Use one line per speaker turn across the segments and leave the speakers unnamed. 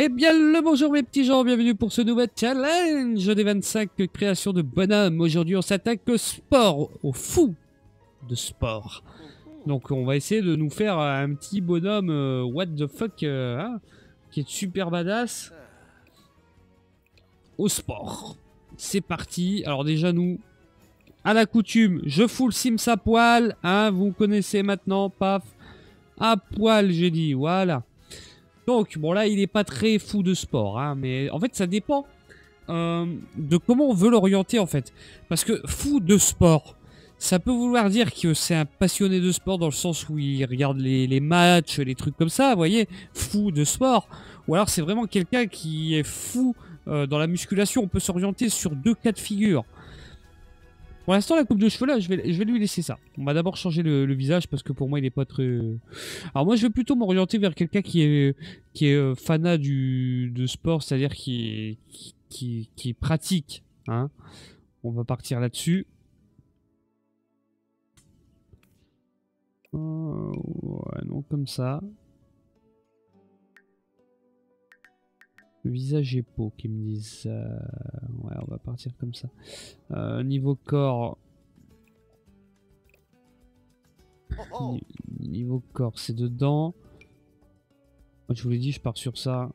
Eh bien le bonjour mes petits gens, bienvenue pour ce nouvel challenge des 25 créations de bonhomme. Aujourd'hui on s'attaque au sport, au fou de sport. Donc on va essayer de nous faire un petit bonhomme euh, what the fuck euh, hein, qui est super badass au sport. C'est parti. Alors déjà nous, à la coutume, je fous le Sims à poil. Hein, vous connaissez maintenant, paf. À poil j'ai dit, voilà. Donc, bon là, il n'est pas très fou de sport, hein, mais en fait, ça dépend euh, de comment on veut l'orienter, en fait. Parce que fou de sport, ça peut vouloir dire que c'est un passionné de sport dans le sens où il regarde les, matchs, les trucs comme ça, vous voyez, fou de sport. Ou alors c'est vraiment quelqu'un qui est fou euh, dans la musculation. On peut s'orienter sur deux cas de figure. Pour l'instant, la coupe de cheveux, là, je vais, je vais lui laisser ça. On va d'abord changer le, visage parce que pour moi, il est pas très... Alors moi, je vais plutôt m'orienter vers quelqu'un qui est, qui est euh, fanat du, de sport, c'est-à-dire qui, qui, pratique. Hein. On va partir là-dessus. Ouais, non, comme ça. Visage et peau qui me disent. Euh, ouais, on va partir comme ça. Euh, niveau corps. Niveau corps, c'est dedans. Moi, je vous l'ai dit, je pars sur ça.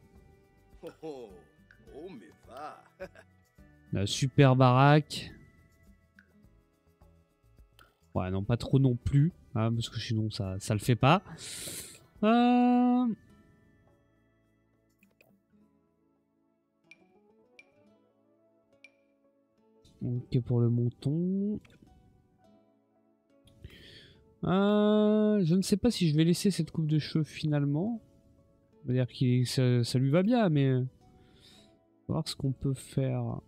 La super baraque. Ouais, non, pas trop non plus. Hein, parce que sinon, ça, ça le fait pas. Euh... Ok pour le monton. Euh, je ne sais pas si je vais laisser cette coupe de cheveux finalement. On va dire que ça, lui va bien, mais... On va voir ce qu'on peut faire.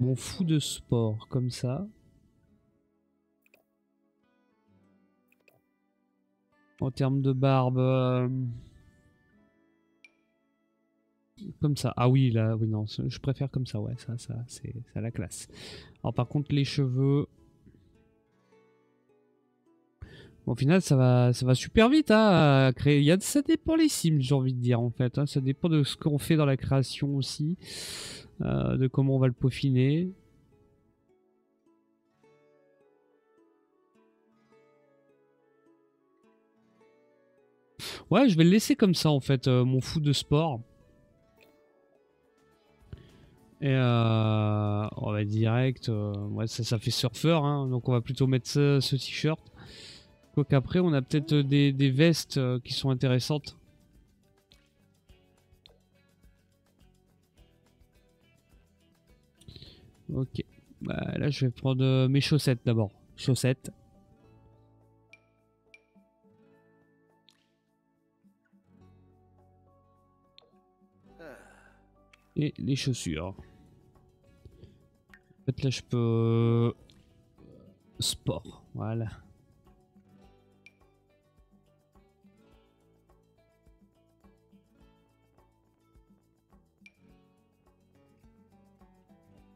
Mon fou de sport, comme ça. En termes de barbe... Euh, comme ça. Ah oui, là, oui, non, je préfère comme ça, ouais, ça, ça, c'est la classe. Alors par contre, les cheveux... Bon, au final, ça va, ça va super vite hein, à créer. Il y a, ça dépend les sims, j'ai envie de dire, en fait. Hein. Ça dépend de ce qu'on fait dans la création aussi. Euh, de comment on va le peaufiner. Ouais, je vais le laisser comme ça, en fait, euh, mon fou de sport. Et euh, on va direct, euh, ouais, ça, ça fait surfeur, hein, donc on va plutôt mettre ce, t-shirt. Quoique après, on a peut-être des, vestes euh, qui sont intéressantes. Ok, bah, là je vais prendre mes chaussettes d'abord. Chaussettes. Et les chaussures. Là, je peux... Sport, voilà.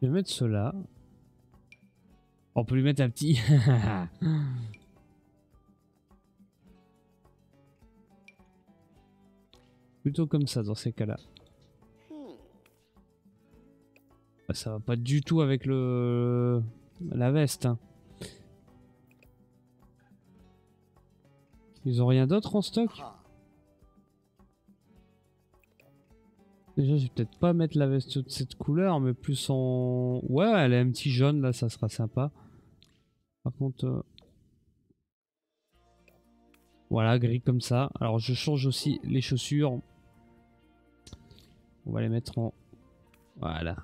Je vais mettre cela. On peut lui mettre un petit... Plutôt comme ça dans ces cas-là. Ça va pas du tout avec le la veste. Hein. Ils ont rien d'autre en stock? Déjà, je vais peut-être pas mettre la veste de cette couleur, mais plus en... Ouais, elle est un petit jaune, là, ça sera sympa. Par contre... Euh, voilà, gris comme ça. Alors, je change aussi les chaussures. On va les mettre en... Voilà.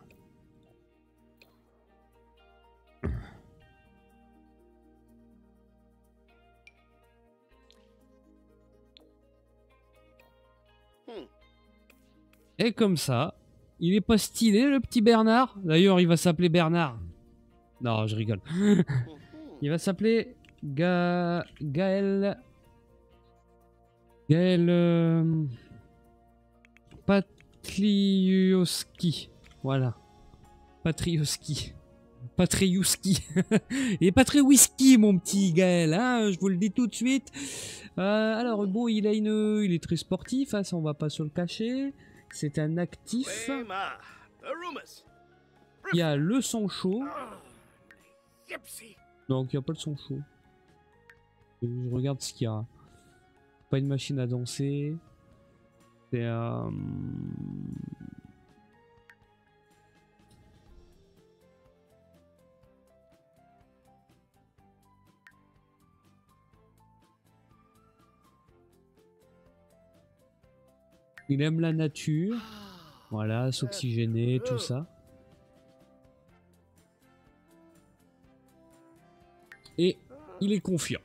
Et comme ça, il est pas stylé le petit Bernard. D'ailleurs, il va s'appeler Bernard. Non, je rigole. il va s'appeler Ga... Gaël... Gaël... Euh... Voilà. Patrioski. Patriouski. Et pas très whisky, mon petit Gaël, hein, je vous le dis tout de suite. Euh, alors, bon, il, a une, il est très sportif, hein, ça on va pas se le cacher. C'est un actif. Il y a le sang chaud. Donc, il n'y a pas le sang chaud. Je regarde ce qu'il y a. Pas une machine à danser. C'est... Euh... Il aime la nature. Voilà, s'oxygéner, tout ça. Et il est confiant.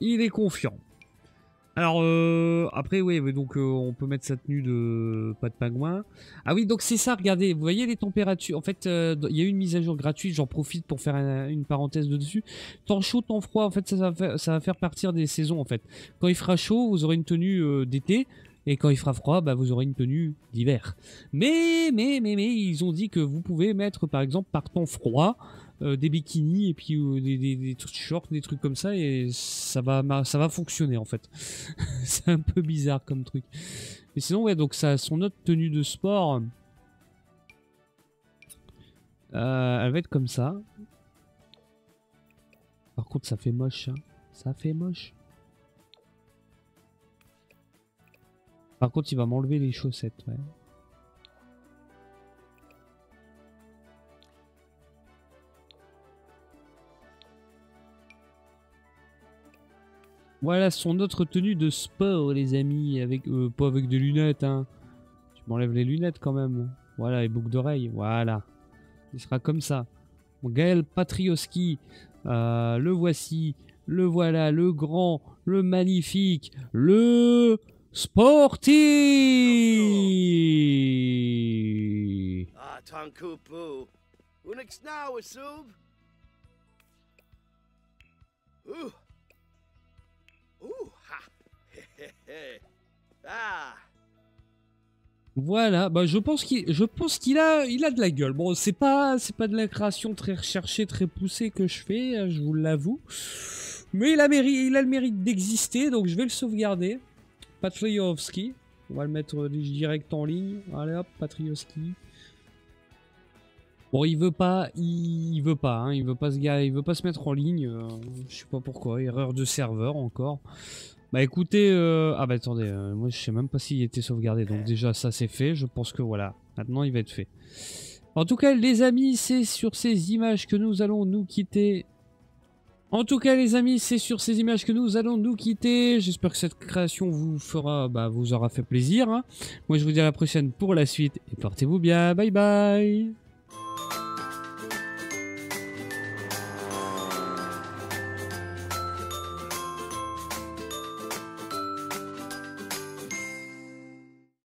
Il est confiant. Alors, euh, après, oui, donc euh, on peut mettre sa tenue de pas de pingouin. Ah oui, donc c'est ça, regardez, vous voyez les températures. En fait, euh, il y a eu une mise à jour gratuite, j'en profite pour faire une parenthèse de dessus. Temps chaud, temps froid, en fait, ça va, faire, ça va faire partir des saisons, en fait. Quand il fera chaud, vous aurez une tenue d'été. Et quand il fera froid, bah, vous aurez une tenue d'hiver. Mais, mais, mais, mais, ils ont dit que vous pouvez mettre, par exemple, par temps froid, euh, des bikinis et puis euh, des, shorts, des trucs comme ça, et ça va, ça va fonctionner en fait. c'est un peu bizarre comme truc. Mais sinon, ouais, donc ça, son autre tenue de sport, euh, elle va être comme ça. Par contre, ça fait moche. Hein. Ça fait moche. Par contre, il va m'enlever les chaussettes. Voilà son autre tenue de sport, les amis, avec euh, pas avec des lunettes, hein. Tu m'enlèves les lunettes quand même. Voilà, les boucles d'oreilles, voilà. Il sera comme ça. Gaël Patrioski, euh, le voici, le voilà, le grand, le magnifique, le sportif. Ah, Ah. Voilà, bah je pense qu'il je pense qu'il a il a de la gueule. Bon, c'est pas c'est pas de la création très recherchée, très poussée que je fais, hein, je vous l'avoue. Mais il a il a le mérite d'exister, donc je vais le sauvegarder. Patriowski, on va le mettre direct en ligne. Allez hop, Patriowski. Bon, il veut pas, il, veut pas, hein, il veut pas se il veut pas se mettre en ligne. Euh, je sais pas pourquoi, erreur de serveur encore. Bah écoutez, euh... ah bah attendez, euh, moi je sais même pas s'il était sauvegardé, donc déjà ça c'est fait, je pense que voilà, maintenant il va être fait. En tout cas les amis, c'est sur ces images que nous allons nous quitter. En tout cas les amis, c'est sur ces images que nous allons nous quitter. J'espère que cette création vous fera, bah vous aura fait plaisir. Hein. Moi je vous dis à la prochaine pour la suite et portez-vous bien, bye bye